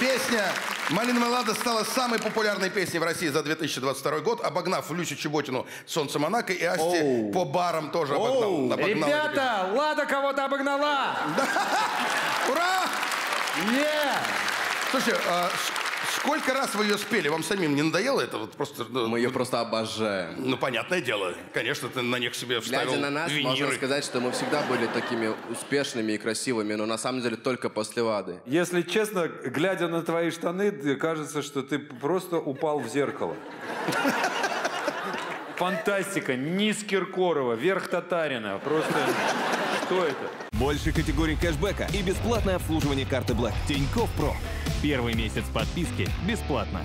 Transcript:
Песня «Малиновая лада» стала самой популярной песней в России за 2022 год, обогнав Люсю Чеботину «Солнце Монако» и Асти по барам тоже обогнал. обогнал. Ребята, Лада кого-то обогнала! Ура! Е! Слушайте, а сколько раз вы ее спели? Вам самим не надоело это? Вот просто, ну, Мы ее просто обожаем. ну, понятное дело. Конечно, ты на них себе вставил Глядя на нас, виниры. можно сказать, что мы всегда были такими успешными и красивыми, но на самом деле только после Лады. Если честно, глядя на твои штаны, кажется, что ты просто упал в зеркало. Фантастика. Низ Киркорова, верх Татарина. Просто что это? Больше категорий кэшбэка и бесплатное обслуживание карты Black. Тинькофф Про. Первый месяц подписки бесплатно.